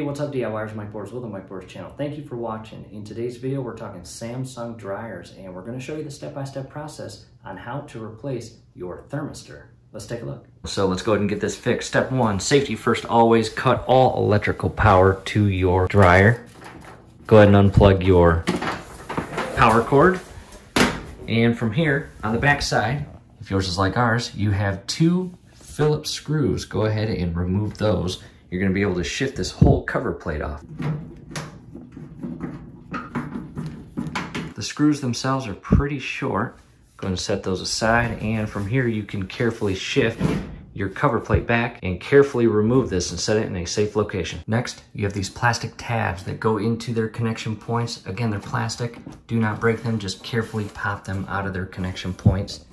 Hey, what's up DIYers, Mike Borders with the Mike Borders channel. Thank you for watching. In today's video, we're talking Samsung dryers and we're gonna show you the step-by-step -step process on how to replace your thermistor. Let's take a look. So let's go ahead and get this fixed. Step one, safety first, always cut all electrical power to your dryer. Go ahead and unplug your power cord. And from here, on the back side, if yours is like ours, you have two Phillips screws. Go ahead and remove those you're gonna be able to shift this whole cover plate off. The screws themselves are pretty short. Go and set those aside and from here you can carefully shift your cover plate back and carefully remove this and set it in a safe location. Next, you have these plastic tabs that go into their connection points. Again, they're plastic. Do not break them, just carefully pop them out of their connection points.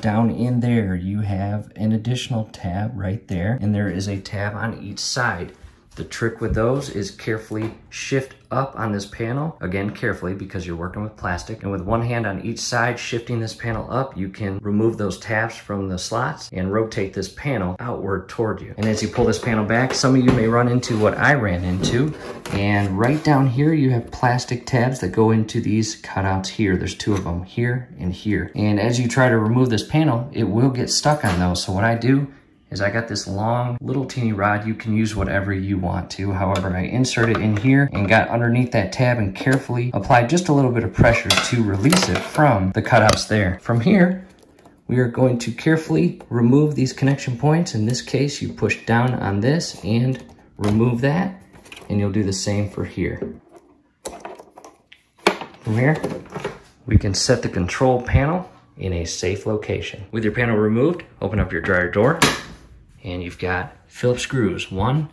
Down in there, you have an additional tab right there, and there is a tab on each side. The trick with those is carefully shift up on this panel, again carefully because you're working with plastic, and with one hand on each side shifting this panel up, you can remove those tabs from the slots and rotate this panel outward toward you. And as you pull this panel back, some of you may run into what I ran into, and right down here you have plastic tabs that go into these cutouts here. There's two of them, here and here. And as you try to remove this panel, it will get stuck on those. So what I do is I got this long little teeny rod. You can use whatever you want to. However, I insert it in here and got underneath that tab and carefully applied just a little bit of pressure to release it from the cutouts there. From here, we are going to carefully remove these connection points. In this case, you push down on this and remove that, and you'll do the same for here. From here, we can set the control panel in a safe location. With your panel removed, open up your dryer door and you've got Phillips screws, one,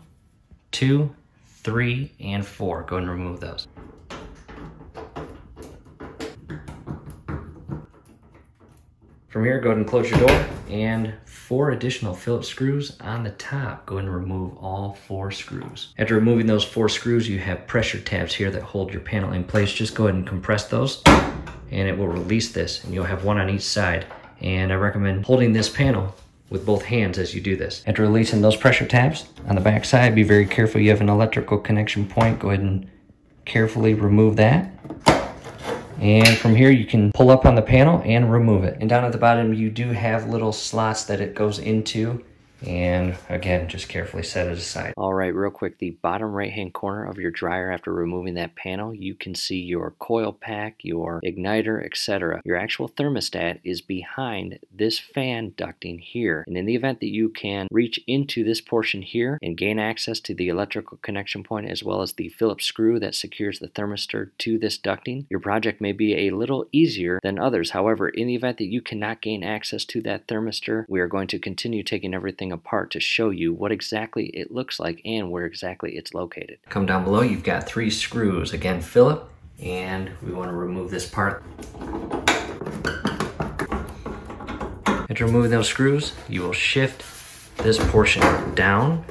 two, three, and four. Go ahead and remove those. From here, go ahead and close your door and four additional Phillips screws on the top. Go ahead and remove all four screws. After removing those four screws, you have pressure tabs here that hold your panel in place. Just go ahead and compress those and it will release this and you'll have one on each side. And I recommend holding this panel with both hands as you do this. After releasing those pressure tabs on the back side, be very careful. You have an electrical connection point. Go ahead and carefully remove that. And from here, you can pull up on the panel and remove it. And down at the bottom, you do have little slots that it goes into and again, just carefully set it aside. All right, real quick, the bottom right hand corner of your dryer after removing that panel, you can see your coil pack, your igniter, etc. Your actual thermostat is behind this fan ducting here. And in the event that you can reach into this portion here and gain access to the electrical connection point as well as the Phillips screw that secures the thermistor to this ducting, your project may be a little easier than others. However, in the event that you cannot gain access to that thermistor, we are going to continue taking everything everything apart to show you what exactly it looks like and where exactly it's located. Come down below, you've got three screws. Again, Phillip, and we want to remove this part. After removing those screws, you will shift this portion down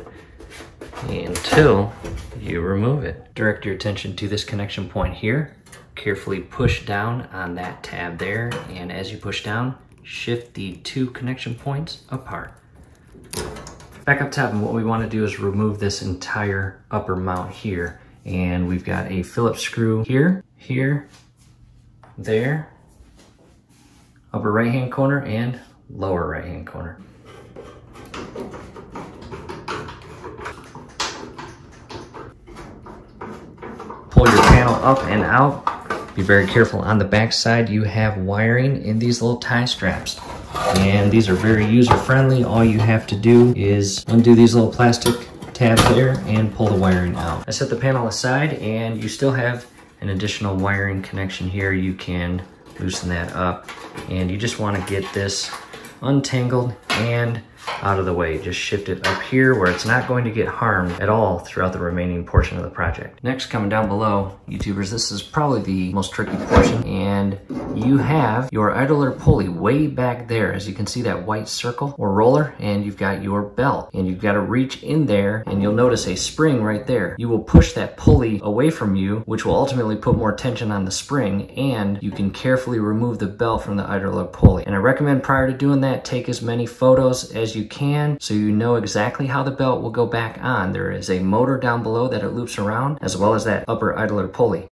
until you remove it. Direct your attention to this connection point here. Carefully push down on that tab there, and as you push down, shift the two connection points apart. Back up top, and what we want to do is remove this entire upper mount here. And we've got a Phillips screw here, here, there, upper right hand corner and lower right hand corner. Pull your panel up and out. Be very careful on the back side. You have wiring in these little tie straps and these are very user friendly. All you have to do is undo these little plastic tabs there and pull the wiring out. I set the panel aside and you still have an additional wiring connection here. You can loosen that up and you just want to get this untangled and out of the way. Just shift it up here where it's not going to get harmed at all throughout the remaining portion of the project. Next, coming down below, YouTubers, this is probably the most tricky portion and you have your idler pulley way back there. As you can see that white circle or roller and you've got your belt and you've got to reach in there and you'll notice a spring right there. You will push that pulley away from you, which will ultimately put more tension on the spring and you can carefully remove the belt from the idler pulley. And I recommend prior to doing that, take as many photos as you can so you know exactly how the belt will go back on. There is a motor down below that it loops around as well as that upper idler pulley.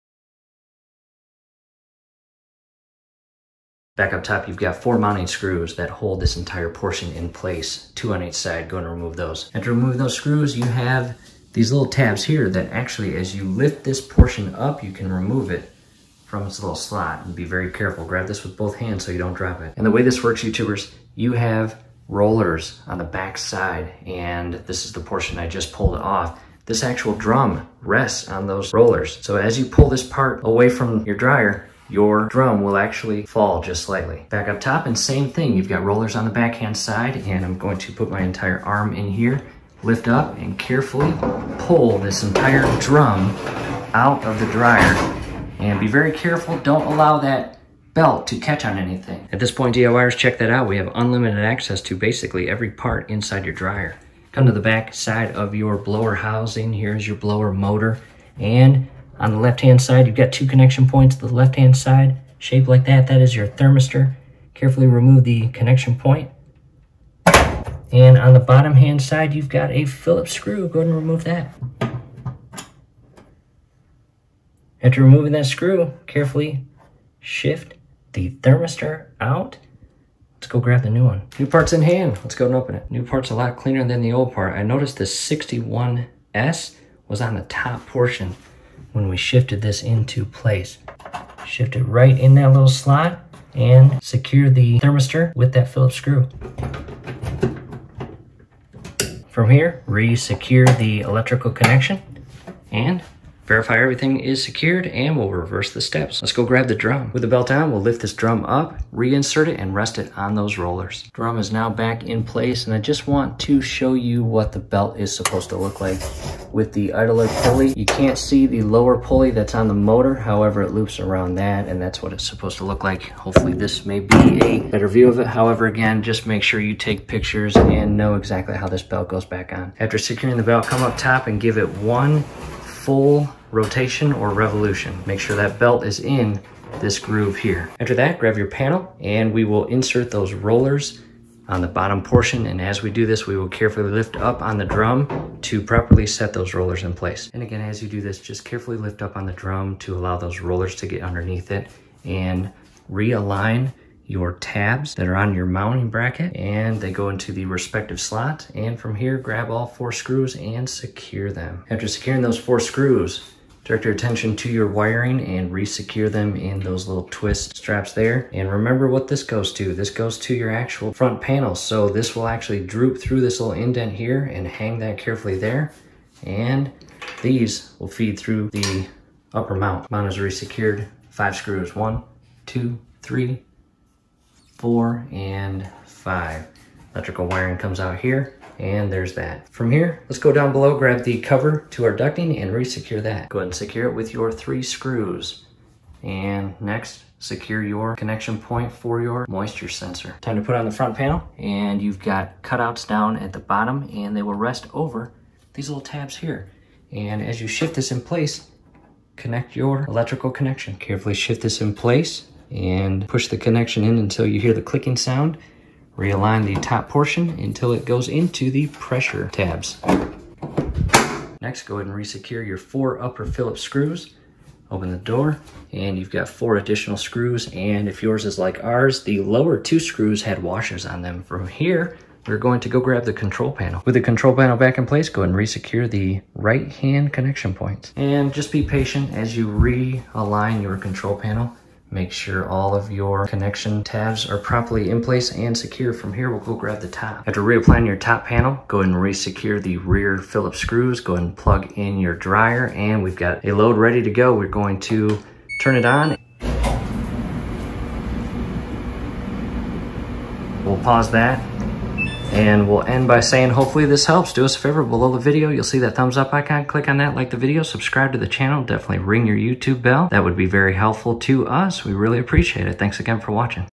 Back up top, you've got four mounting screws that hold this entire portion in place, two on each side. Go and remove those. And to remove those screws, you have these little tabs here that actually, as you lift this portion up, you can remove it from its little slot. And be very careful. Grab this with both hands so you don't drop it. And the way this works, YouTubers, you have rollers on the back side, and this is the portion I just pulled off. This actual drum rests on those rollers. So as you pull this part away from your dryer, your drum will actually fall just slightly. Back up top and same thing, you've got rollers on the backhand side and I'm going to put my entire arm in here, lift up and carefully pull this entire drum out of the dryer. And be very careful, don't allow that belt to catch on anything. At this point, DIYers, check that out. We have unlimited access to basically every part inside your dryer. Come to the back side of your blower housing. Here's your blower motor. And on the left-hand side, you've got two connection points the left-hand side, shaped like that. That is your thermistor. Carefully remove the connection point. And on the bottom hand side, you've got a Phillips screw. Go ahead and remove that. After removing that screw, carefully shift the thermistor out. Let's go grab the new one. New part's in hand. Let's go and open it. New part's a lot cleaner than the old part. I noticed the 61S was on the top portion when we shifted this into place. Shift it right in that little slot and secure the thermistor with that Phillips screw. From here, re-secure the electrical connection and Verify everything is secured and we'll reverse the steps. Let's go grab the drum. With the belt on, we'll lift this drum up, reinsert it, and rest it on those rollers. Drum is now back in place and I just want to show you what the belt is supposed to look like. With the idler pulley, you can't see the lower pulley that's on the motor, however it loops around that and that's what it's supposed to look like. Hopefully this may be a better view of it. However, again, just make sure you take pictures and know exactly how this belt goes back on. After securing the belt, come up top and give it one full rotation or revolution. Make sure that belt is in this groove here. After that, grab your panel and we will insert those rollers on the bottom portion. And as we do this, we will carefully lift up on the drum to properly set those rollers in place. And again, as you do this, just carefully lift up on the drum to allow those rollers to get underneath it and realign your tabs that are on your mounting bracket and they go into the respective slot. And from here, grab all four screws and secure them. After securing those four screws, direct your attention to your wiring and re-secure them in those little twist straps there. And remember what this goes to. This goes to your actual front panel. So this will actually droop through this little indent here and hang that carefully there. And these will feed through the upper mount. Mount is re-secured. Five screws. One, two, three, four, and five. Electrical wiring comes out here, and there's that. From here, let's go down below, grab the cover to our ducting, and re-secure that. Go ahead and secure it with your three screws. And next, secure your connection point for your moisture sensor. Time to put on the front panel, and you've got cutouts down at the bottom, and they will rest over these little tabs here. And as you shift this in place, connect your electrical connection. Carefully shift this in place and push the connection in until you hear the clicking sound. Realign the top portion until it goes into the pressure tabs. Next, go ahead and resecure your four upper Phillips screws. Open the door, and you've got four additional screws, and if yours is like ours, the lower two screws had washers on them. From here, we're going to go grab the control panel. With the control panel back in place, go ahead and resecure the right hand connection points. And just be patient as you realign your control panel. Make sure all of your connection tabs are properly in place and secure. From here, we'll go grab the top. After reapplying your top panel, go ahead and re-secure the rear Phillips screws. Go ahead and plug in your dryer and we've got a load ready to go. We're going to turn it on. We'll pause that and we'll end by saying, hopefully this helps. Do us a favor, below the video, you'll see that thumbs up icon. Click on that, like the video, subscribe to the channel. Definitely ring your YouTube bell. That would be very helpful to us. We really appreciate it. Thanks again for watching.